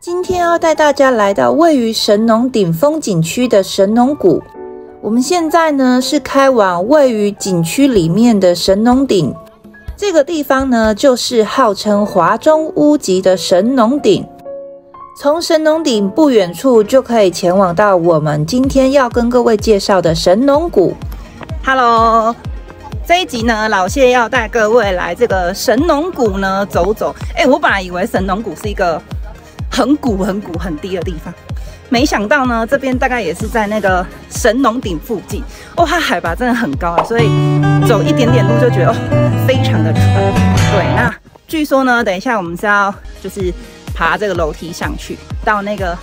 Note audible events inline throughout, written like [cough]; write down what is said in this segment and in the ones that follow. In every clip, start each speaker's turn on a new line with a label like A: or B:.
A: 今天要带大家来到位于神农顶风景区的神农谷。我们现在呢是开往位于景区里面的神农顶，这个地方呢就是号称华中屋脊的神农顶。从神农顶不远处就可以前往到我们今天要跟各位介绍的神农谷。Hello，这一集呢，老谢要带各位来这个神农谷呢走走。哎，我本来以为神农谷是一个。很古很古很低的地方，没想到呢，这边大概也是在那个神农顶附近哦。它海拔真的很高啊，所以走一点点路就觉得哦，非常的喘。对，那据说呢，等一下我们是要就是爬这个楼梯上去，到那个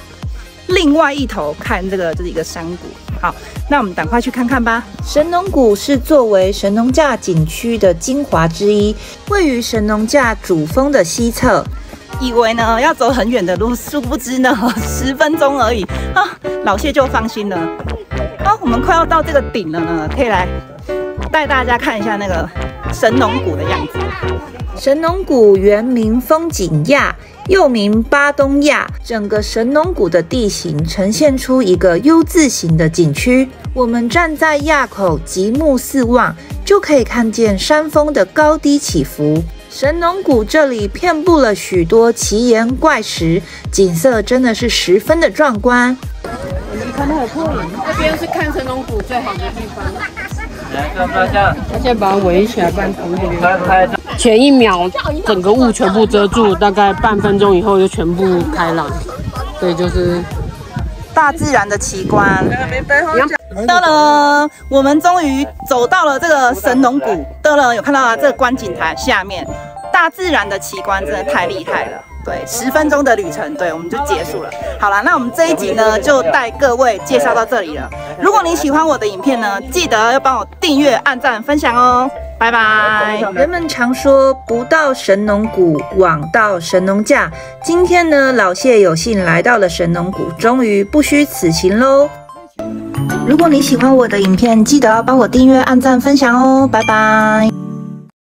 A: 另外一头看这个就是一个山谷。好，那我们赶快去看看吧。神农谷是作为神农架景区的精华之一，位于神农架主峰的西侧。以为呢要走很远的路，殊不知呢 [laughs] 十分钟而已啊！老谢就放心了。啊，我们快要到这个顶了呢，可以来带大家看一下那个神农谷的样子。神农谷原名风景漾，又名巴东亚。整个神农谷的地形呈现出一个 U 字形的景区。我们站在垭口，极目四望，就可以看见山峰的高低起伏。神农谷这里遍布了许多奇岩怪石，景色真的是十分的壮观。
B: 你看那个破影，这边是看神农谷最好的地方。来，看一下，他先把它围起来，半空开前一秒整个雾全部遮住，大概半分钟以后就全部开朗。对，就是
A: 大自然的奇观。得了，我们终于走到了这个神农谷。得了，有看到啊？这个观景台下面，大自然的奇观真的太厉害了。对，十分钟的旅程，对，我们就结束了。好了，那我们这一集呢，就带各位介绍到这里了。如果你喜欢我的影片呢，记得要帮我订阅、按赞、分享哦。拜拜。人们常说不到神农谷，枉到神农架。今天呢，老谢有幸来到了神农谷，终于不虚此行喽。如果你喜欢我的影片，记得要帮我订阅、按赞、分享哦，拜拜。